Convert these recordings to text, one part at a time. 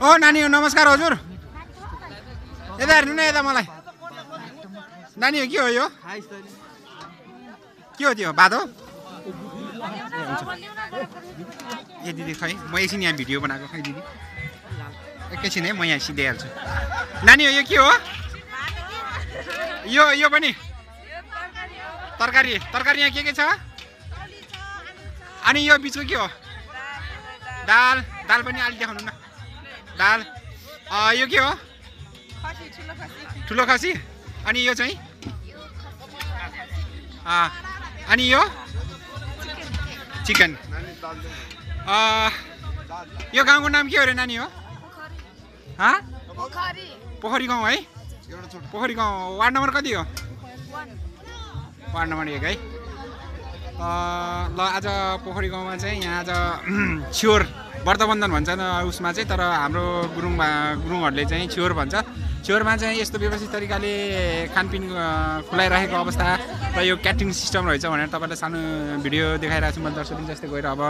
ओ नानी हो नमस्कार हजुर। यता हेर्नु न यता मलाई। नानी हो के हो यो? के हो त्यो भात ए दिदी खै म एकछिन यहाँ भिडियो बनाएको खै दिदी? एकैछिन है म यहाँ सिधाइहाल्छु नानी हो यो के हो? यो यो पनि? तरकारी तरकारी यहाँ के के छ? अनि यो बिचको के हो? दाल दाल पनि अलिक देखाउनु न। दाल यो के हो? ठुलो खसी। अनि यो चाहिँ? अनि यो? चिकन। यो गाउँको नाम के हो अरे नानी हो? हँ? पोखरी। गाउँ है? पोखरी गाउँ वार्ड नम्बर कति हो? वार्ड नम्बर एक है। ल आज पोखरी गाउँमा चाहिँ यहाँ आज छियोर व्रतबन्धन भन्छ उसमा चाहिँ तर हाम्रो गुरुङ गुरुङहरूले चाहिँ छियोर भन्छ। छियोरमा चाहिँ यस्तो व्यवस्थित तरिकाले खानपिन खुलाइराखेको अवस्था र यो क्याटरिङ सिस्टम रहेछ भनेर तपाईँलाई सानो भिडियो देखाइरहेको छु मैले दर्शक जस्तै गएर अब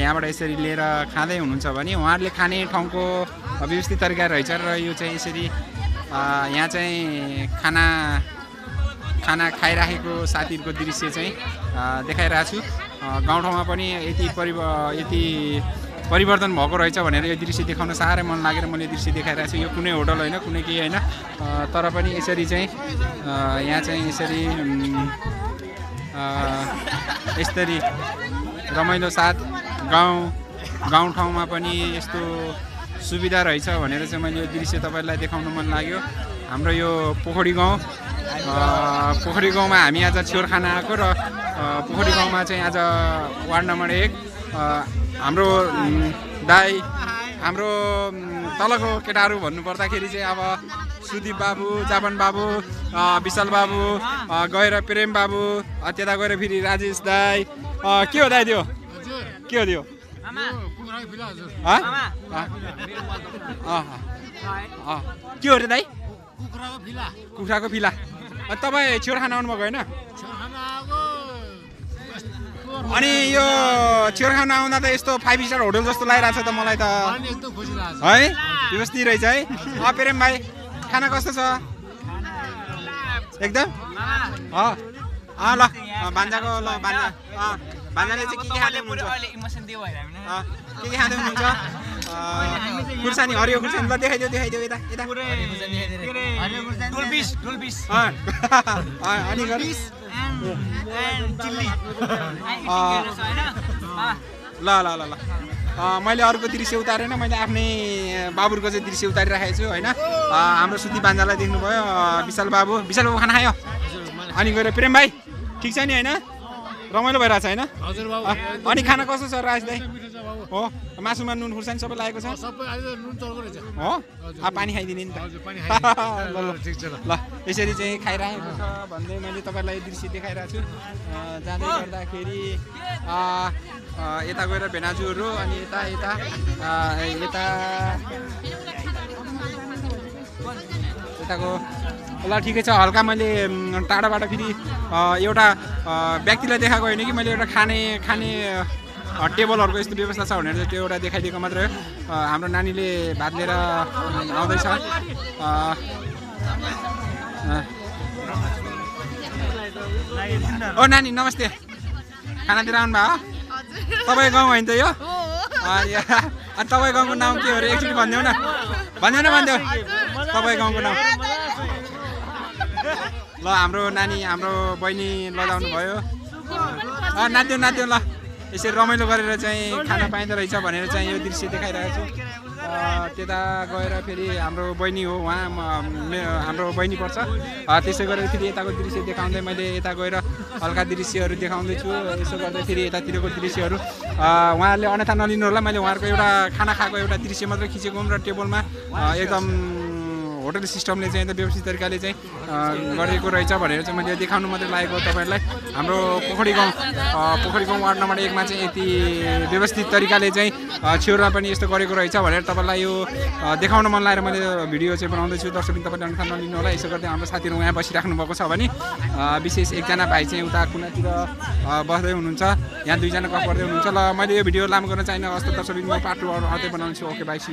यहाँबाट यसरी लिएर खाँदै हुनुहुन्छ भने उहाँहरूले खाने ठाउँको व्यवस्थित तरिका रहेछ र यो चाहिँ यसरी यहाँ चाहिँ खाना खाना खाइराखेको साथीहरूको दृश्य चाहिँ देखाइरहेको छु। गाउँठाउँमा पनि यति परिव यति परिवर्तन भएको रहेछ भनेर यो दृश्य देखाउन साह्रै मन लागेर मैले दृश्य देखाइरहेको छु। यो कुनै होटल होइन कुनै केही होइन। तर पनि यसरी चाहिँ यहाँ चाहिँ यसरी यसरी रमाइलो साथ गाउँ गाउँठाउँमा पनि यस्तो सुविधा रहेछ भनेर चाहिँ मैले यो दृश्य तपाईँलाई देखाउन मन लाग्यो। हाम्रो यो पोखरी गाउँ पोखरी गाउँमा हामी आज छियोर खाना आएको र पोखरी गाउँमा चाहिँ आज वार्ड नम्बर एक हाम्रो दाई हाम्रो तलको केटाहरू भन्नुपर्दाखेरि चाहिँ अब सुदीप बाबु जापान बाबु विशाल बाबु गएर प्रेम बाबु त्यता गएर फेरि राजेश दाई के हो दाई त्यो के हो त्यो। के हो रे दाई कुखुराको फिला। कुखुराको फिला। अनि तपाईँ छियोर खाना आउनुभएको होइन? अनि यो छियोर खाना आउँदा त यस्तो फाइभ स्टार होटल जस्तो लागिरहेको छ त मलाई त। है? व्यवस्थित रहेछ है? अँ प्रेम भाइ खाना कस्तो छ? एकदम? अँ। ल। भान्जाको ल भान्जा अँ भान्जाले चाहिँ के के खाँदै हुनुहुन्छ? के के खाँदै हुनुहुन्छ? खुर्सानी हरियो खुर्सानी ल देखाइदियो देखाइदियो यता यता अनि गर ल ल ल ल मैले अर्को दृश्य उतारेन मैले आफ्नै बाबुरको चाहिँ दृश्य उतारिराखेको छु होइन? हाम्रो सुती बान्जालाई देख्नुभयो विशाल बाबु। विशाल बाबु खाना खायो? अनि गएर प्रेम भाइ ठिक छ नि होइन? रमाइलो भइरहेको छ होइन? हजुर बाबु अँ, अनि खाना कस्तो छ राज दाई? मिठो छ बाबु हो? मासुमा नुन खुर्सानी सबै लागेको छ? सबै अहिले नुन चल्को रहेछ। हो? अब पानी खाइदिने नि त। हजुर पानी ल, खाइदिनु ल। ठिक छ ल। ल यसरी चाहिँ खाइरहेको छ भन्दै मैले तपाईँलाई दृश्य देखाइरहेको छु। अँ, जाँदै गर्दाखेरि यता गएर भेनाजुहरू अनि यता यता अँ, यता यताको ल ठिकै छ। हल्का मैले टाढाबाट फेरि एउटा व्यक्तिलाई देखाएको होइन कि मैले एउटा खाने खाने टेबलहरूको यस्तो व्यवस्था छ भनेर चाहिँ त्यो एउटा देखाइदिएको मात्रै हो। हाम्रो नानीले भात लिएर आउँदैछ। ओ नानी नमस्ते। खानातिर आउनु भयो तपाईँ गाउँ होइन त यो? अनि तपाईँ गाउँको नाम के हो अरे? एकचोटि भनिदेऊ न। भनिदेऊ न भनिदेऊ। तपाईँ गाउँको नाम। ल हाम्रो नानी हाम्रो बहिनी लजाउनु भयो। नाच्यो नाच्यो ल। यसरी रमाइलो गरेर चाहिँ खाना पाइँदो रहेछ भनेर चाहिँ यो दृश्य देखाइरहेको छु। त्यता गएर फेरि हाम्रो बहिनी हो उहाँ हाम्रो बहिनी पर्छ। त्यसै गरेर फेरि यताको दृश्य देखाउँदै मैले यता गएर हल्का दृश्यहरू देखाउँदैछु। यसो गर्दै फेरि यतातिरको दृश्यहरू। उहाँहरूले अन्यथा नलिनु होला मैले उहाँहरूको एउटा खाना खाएको एउटा दृश्य मात्रै खिचेको हुँ र टेबलमा। एकदम होटल सिस्टमले चाहिँ एकदम व्यवस्थित तरिकाले चाहिँ गरेको रहेछ भनेर चाहिँ मैले देखाउनु मात्रै लागेको तपाईँहरूलाई। हाम्रो पोखरी गाउँ पोखरी गाउँ वार्ड नम्बर एकमा चाहिँ यति व्यवस्थित तरिकाले चाहिँ छेउमा पनि यस्तो गरेको रहेछ भनेर तपाईँलाई यो देखाउन मन लागेर मैले भिडियो चाहिँ बनाउँदैछु। दर्शक तपाईँले अनुसार नलिनु होला यसो गर्दै हाम्रो साथीहरू यहाँ बसिराख्नु भएको छ भने विशेष एकजना भाइ चाहिँ उता कुनातिर बस्दै हुनुहुन्छ। यहाँ दुईजना गफ गर्दै हुनुहुन्छ। ल मैले यो भिडियो लामो गर्न चाहिनँ हस्त दर्शक म पार्ट टू अझै बनाउँछु। Okay by C